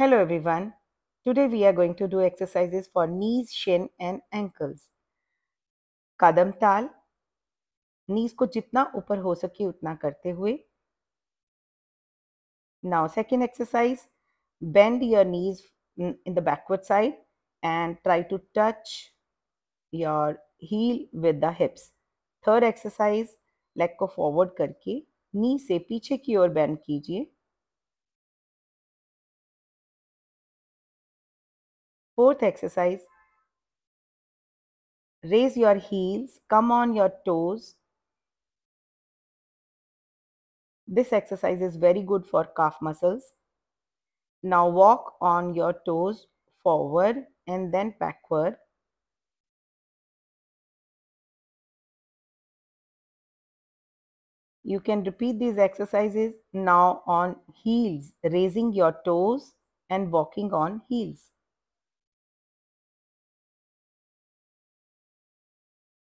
Hello everyone. Today we are going to do exercises for knees, shin and ankles. कदम ताल नीज को जितना ऊपर हो सके उतना करते हुए now second exercise bend your knees in the backward side and try to touch your heel with the hips third exercise leg को forward करके नी से पीछे की ओर bend कीजिए Fourth exercise. Raise your heels, come on your toes. This exercise is very good for calf muscles. Now walk on your toes forward and then backward. You can repeat these exercises now on heels, raising your toes and walking on heels.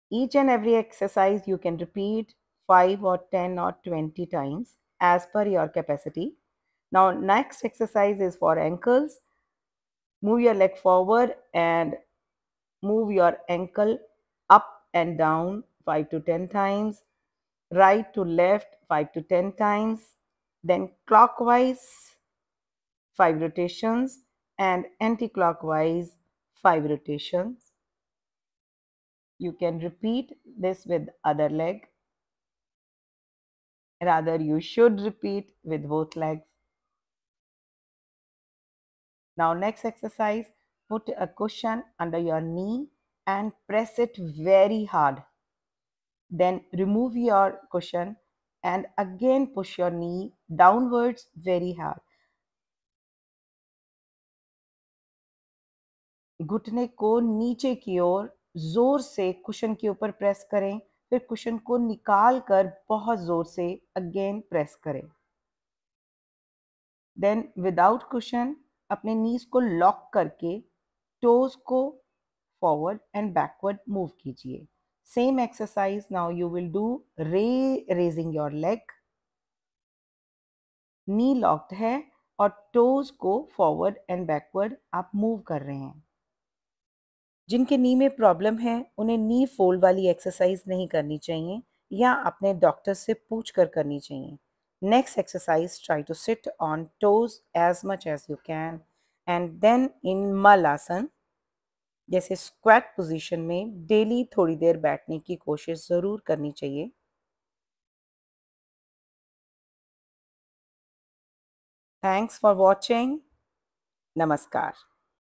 Each and every exercise you can repeat 5 or 10 or 20 times as per your capacity. Now next exercise is for ankles. Move your leg forward and move your ankle up and down 5 to 10 times. Right to left 5 to 10 times. Then clockwise 5 rotations and anti-clockwise 5 rotations. You can repeat this with other leg. Rather, you should repeat with both legs. Now next exercise, put a cushion under your knee and press it very hard. Then remove your cushion and again push your knee downwards very hard. घुटने को नीचे की ओर ज़ोर से cushion के ऊपर press करें, फिर कुशन को निकाल कर बहुत ज़ोर से अगेन प्रेस करें। देन विदाउट कुशन अपने नीज को लॉक करके टोज को फॉरवर्ड एंड बैकवर्ड मूव कीजिए। Same exercise now you will do re raising your leg knee locked है और टोज को फॉरवर्ड एंड बैकवर्ड आप मूव कर रहे हैं। जिनके नी में प्रॉब्लम है, उन्हें नी फोल्ड वाली एक्सरसाइज नहीं करनी चाहिए या अपने डॉक्टर से पूछ कर करनी चाहिए। Next exercise try to sit on toes as much as you can and then in मल आसन जैसे स्क्वाट पोजीशन में डेली थोड़ी देर बैठने की कोशिश ज़रूर करनी चाहिए। थैंक्स फॉर वॉचिंग नमस्कार।